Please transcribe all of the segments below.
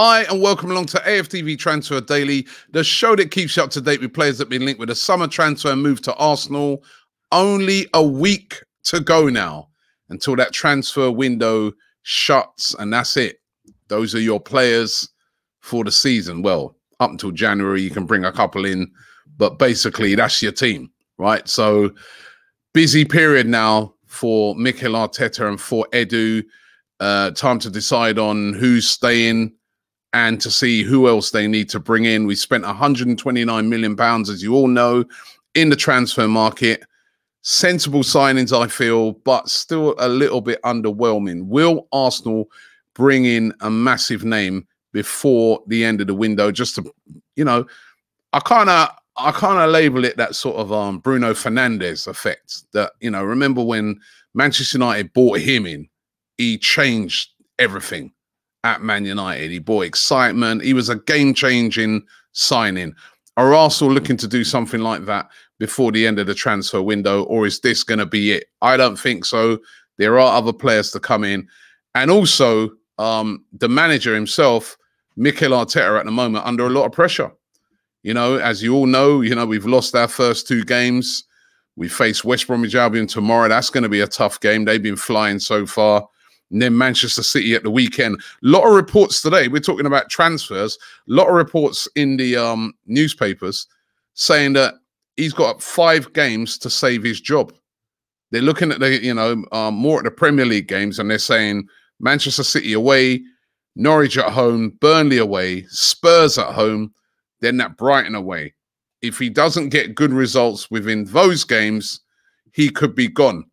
Hi, and welcome along to AFTV Transfer Daily, the show that keeps you up to date with players that have been linked with a summer transfer move to Arsenal. Only a week to go now until that transfer window shuts, and that's it. Those are your players for the season. Well, up until January, you can bring a couple in, but basically, that's your team, right? So, busy period now for Mikel Arteta and for Edu. Uh, time to decide on who's staying and to see who else they need to bring in. We spent 129 million pounds, as you all know, in the transfer market. Sensible signings, I feel, but still a little bit underwhelming. Will Arsenal bring in a massive name before the end of the window? Just to, you know, I kind of, I kind of label it that sort of um, Bruno Fernandes effect. That you know, remember when Manchester United bought him in, he changed everything at Man United. He brought excitement. He was a game changing signing. Are Arsenal looking to do something like that before the end of the transfer window, or is this going to be it? I don't think so. There are other players to come in. And also, um, the manager himself, Mikel Arteta, at the moment, under a lot of pressure. You know, as you all know, you know, we've lost our first two games. We face West Bromwich Albion tomorrow. That's going to be a tough game. They've been flying so far and then Manchester City at the weekend. A lot of reports today. We're talking about transfers. A lot of reports in the um, newspapers saying that he's got five games to save his job. They're looking at the, you know, um, more at the Premier League games, and they're saying Manchester City away, Norwich at home, Burnley away, Spurs at home, then that Brighton away. If he doesn't get good results within those games, he could be gone.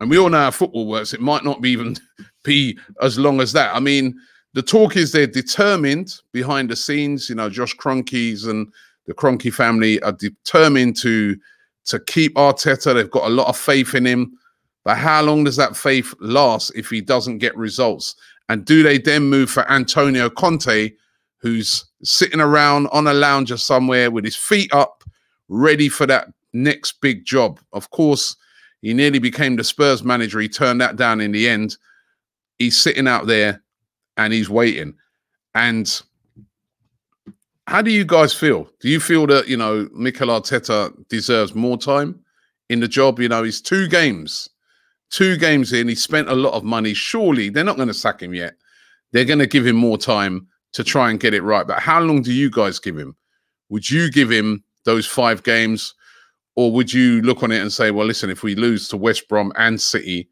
And we all know how football works. It might not be even be as long as that. I mean, the talk is they're determined behind the scenes. You know, Josh Kroenkes and the Kroenke family are determined to to keep Arteta. They've got a lot of faith in him. But how long does that faith last if he doesn't get results? And do they then move for Antonio Conte, who's sitting around on a lounger somewhere with his feet up, ready for that next big job? Of course, he nearly became the Spurs manager. He turned that down in the end. He's sitting out there and he's waiting. And how do you guys feel? Do you feel that, you know, Mikel Arteta deserves more time in the job? You know, he's two games, two games in. He spent a lot of money. Surely they're not going to sack him yet. They're going to give him more time to try and get it right. But how long do you guys give him? Would you give him those five games? Or would you look on it and say, well, listen, if we lose to West Brom and City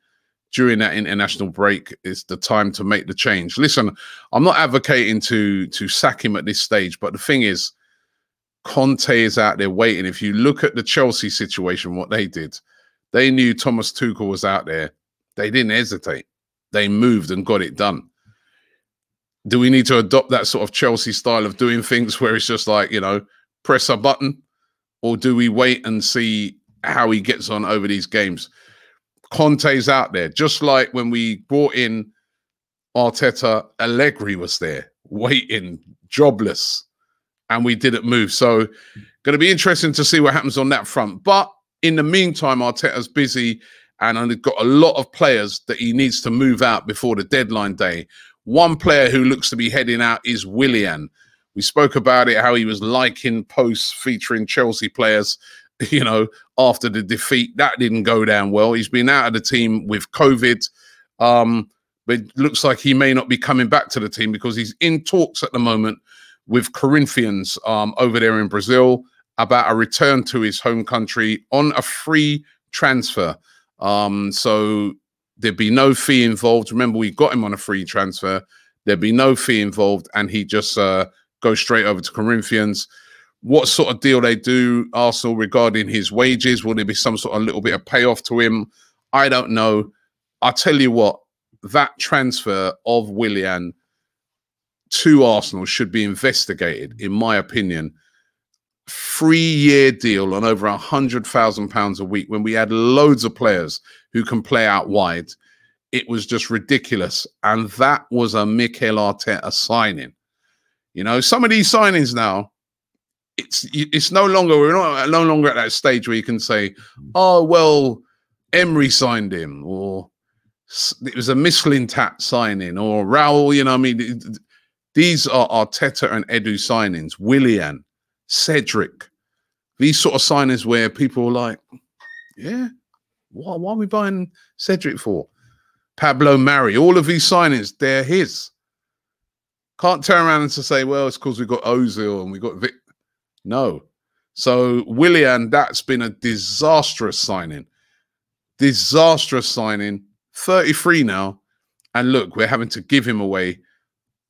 during that international break, it's the time to make the change. Listen, I'm not advocating to to sack him at this stage, but the thing is, Conte is out there waiting. If you look at the Chelsea situation, what they did, they knew Thomas Tuchel was out there. They didn't hesitate. They moved and got it done. Do we need to adopt that sort of Chelsea style of doing things where it's just like, you know, press a button, or do we wait and see how he gets on over these games? Conte's out there, just like when we brought in Arteta, Allegri was there, waiting, jobless, and we didn't move. So, going to be interesting to see what happens on that front. But in the meantime, Arteta's busy and I've got a lot of players that he needs to move out before the deadline day. One player who looks to be heading out is Willian. We spoke about it, how he was liking posts featuring Chelsea players, you know, after the defeat. That didn't go down well. He's been out of the team with COVID. Um, but it looks like he may not be coming back to the team because he's in talks at the moment with Corinthians um, over there in Brazil about a return to his home country on a free transfer. Um, so there'd be no fee involved. Remember, we got him on a free transfer. There'd be no fee involved, and he just uh, go straight over to Corinthians. What sort of deal they do, Arsenal, regarding his wages? Will there be some sort of little bit of payoff to him? I don't know. I'll tell you what, that transfer of Willian to Arsenal should be investigated, in my opinion. Three year deal on over a hundred thousand pounds a week when we had loads of players who can play out wide. It was just ridiculous. And that was a Mikel Arteta signing. You know, some of these signings now, it's it's no longer we're not uh, no longer at that stage where you can say, mm. oh well, Emery signed him, or it was a Mislintat signing, or Raul. You know, I mean, These are Arteta and Edu signings, Willian, Cedric, these sort of signings where people are like, yeah, why, why are we buying Cedric for? Pablo Mari, all of these signings, they're his. Can't turn around and to say, well, it's because we got Ozil and we got Vic. No. So Willian, that's been a disastrous signing. Disastrous signing. 33 now. And look, we're having to give him away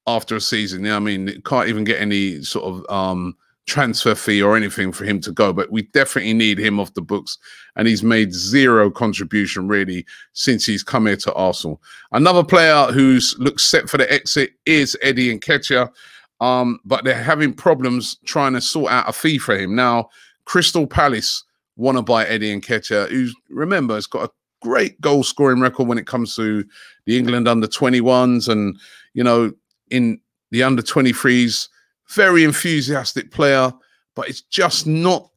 after a season. You Yeah, I mean, can't even get any sort of um transfer fee or anything for him to go, but we definitely need him off the books. And he's made zero contribution really since he's come here to Arsenal. Another player who's looks set for the exit is Eddie Nketiah, um, but they're having problems trying to sort out a fee for him. Now, Crystal Palace want to buy Eddie Nketiah, who's, remember, has got a great goal scoring record when it comes to the England under 21s and, you know, in the under 23s very enthusiastic player, but it's just not,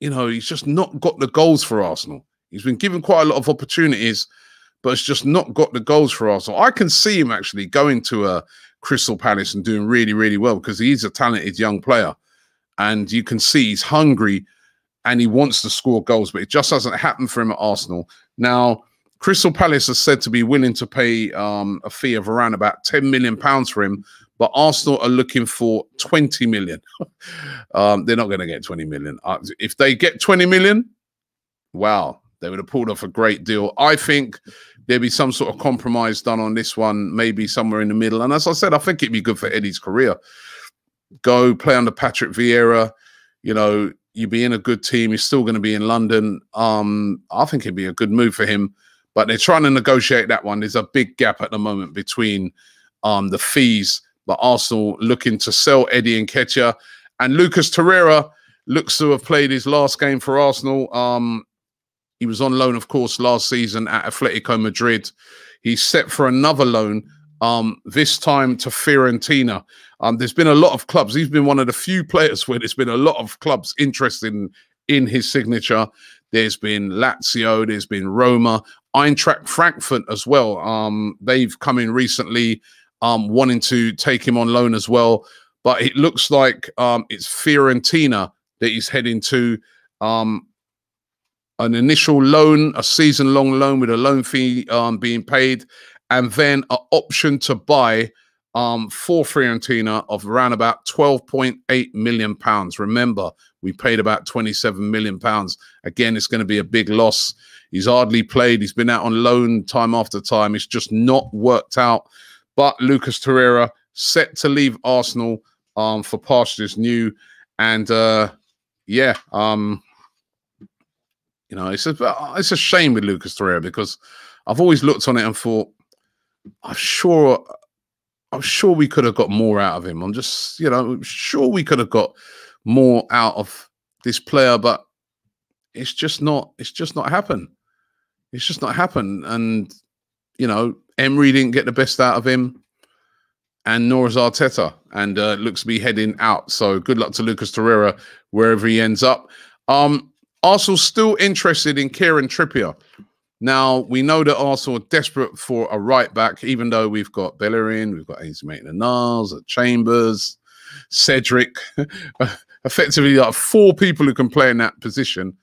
you know, he's just not got the goals for Arsenal. He's been given quite a lot of opportunities, but it's just not got the goals for Arsenal. I can see him actually going to a Crystal Palace and doing really, really well because he's a talented young player. And you can see he's hungry and he wants to score goals, but it just hasn't happened for him at Arsenal. Now, Crystal Palace is said to be willing to pay um, a fee of around about 10 million pounds for him but Arsenal are looking for 20 million. um, they're not going to get 20 million. Uh, if they get 20 million, wow, they would have pulled off a great deal. I think there'd be some sort of compromise done on this one, maybe somewhere in the middle. And as I said, I think it'd be good for Eddie's career. Go play under Patrick Vieira. You know, you'd be in a good team. You're still going to be in London. Um, I think it'd be a good move for him. But they're trying to negotiate that one. There's a big gap at the moment between um, the fees but Arsenal looking to sell Eddie Nketiah. And Lucas Torreira looks to have played his last game for Arsenal. Um, he was on loan, of course, last season at Atletico Madrid. He's set for another loan, um, this time to Fiorentina. Um, there's been a lot of clubs. He's been one of the few players where there's been a lot of clubs interested in, in his signature. There's been Lazio, there's been Roma, Eintracht Frankfurt as well. Um, they've come in recently um, wanting to take him on loan as well. But it looks like um, it's Fiorentina that he's heading to. Um, an initial loan, a season long loan with a loan fee um, being paid, and then an option to buy um, for Fiorentina of around about 12.8 million pounds. Remember, we paid about 27 million pounds. Again, it's going to be a big loss. He's hardly played. He's been out on loan time after time. It's just not worked out. But Lucas Torreira set to leave Arsenal um, for pastures new, and uh, yeah, um, you know, it's a it's a shame with Lucas Torreira because I've always looked on it and thought, I'm sure, I'm sure we could have got more out of him. I'm just, you know, sure we could have got more out of this player, but it's just not, it's just not happened. It's just not happened, and you know, Emery didn't get the best out of him, and nor is Arteta, and uh, looks to be heading out. So good luck to Lucas Torreira wherever he ends up. Um, Arsenal still interested in Kieran Trippier. Now we know that Arsenal are desperate for a right back, even though we've got Bellerin, we've got Ainsley Maitland-Niles, Chambers, Cedric, effectively like four people who can play in that position.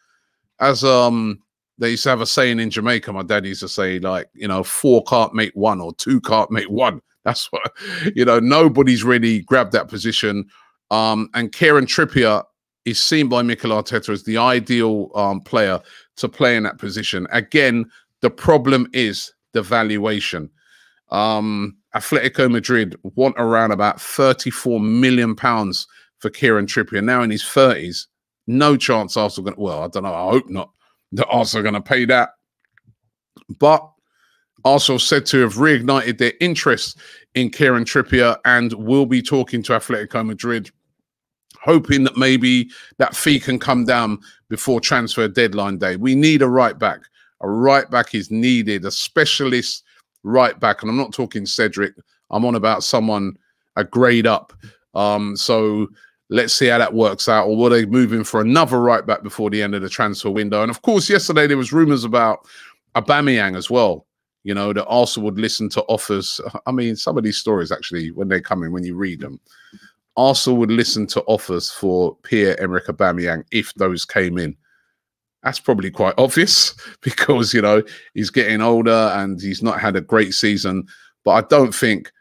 As um they used to have a saying in Jamaica. My dad used to say, like, you know, four can't make one or two can't make one. That's what, you know, nobody's really grabbed that position. Um, and Kieran Trippier is seen by Mikel Arteta as the ideal um, player to play in that position. Again, the problem is the valuation. Um, Atletico Madrid want around about 34 million pounds for Kieran Trippier. Now in his 30s, no chance Arsenal going to, well, I don't know, I hope not Arsenal are going to pay that. But Arsenal said to have reignited their interest in Kieran Trippier and will be talking to Atletico Madrid, hoping that maybe that fee can come down before transfer deadline day. We need a right back. A right back is needed, a specialist right back. And I'm not talking Cedric, I'm on about someone a grade up. Um, so Let's see how that works out. Or were they move moving for another right back before the end of the transfer window? And of course, yesterday there was rumours about Aubameyang as well. you know, that Arsenal would listen to offers. I mean, some of these stories actually, when they come in, when you read them, Arsenal would listen to offers for Pierre Emerick Aubameyang if those came in. That's probably quite obvious because you know he's getting older and he's not had a great season. But I don't think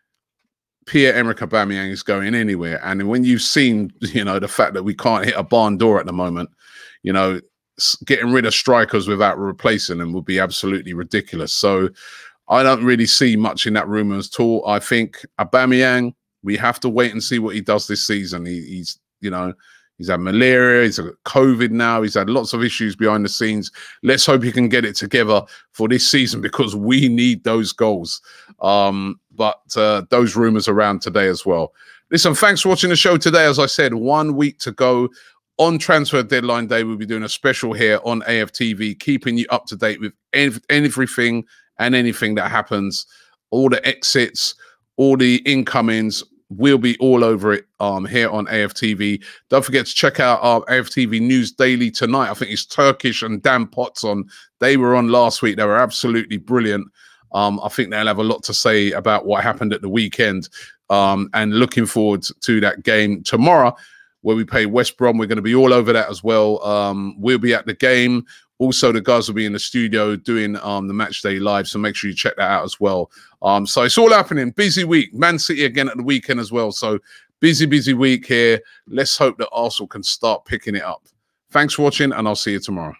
Pierre Emerick Aubameyang is going anywhere. And when you've seen, you know, the fact that we can't hit a barn door at the moment, you know, getting rid of strikers without replacing them would be absolutely ridiculous. So I don't really see much in that rumour at all. I think Aubameyang, we have to wait and see what he does this season. He, he's, you know, he's had malaria, he's had COVID now, he's had lots of issues behind the scenes. Let's hope he can get it together for this season because we need those goals. Um, but uh, those rumors around today as well. Listen, thanks for watching the show today. As I said, one week to go on transfer deadline day. We'll be doing a special here on AFTV, keeping you up to date with everything and anything that happens, all the exits, all the incomings. We'll be all over it um, here on AFTV. Don't forget to check out our AFTV News Daily tonight. I think it's Turkish and Dan Potts on. They were on last week. They were absolutely brilliant. Um, I think they'll have a lot to say about what happened at the weekend. Um, and looking forward to that game tomorrow where we play West Brom. We're going to be all over that as well. Um, we'll be at the game. Also, the guys will be in the studio doing um, the match day live. So make sure you check that out as well. Um, so it's all happening. Busy week. Man City again at the weekend as well. So busy, busy week here. Let's hope that Arsenal can start picking it up. Thanks for watching, and I'll see you tomorrow.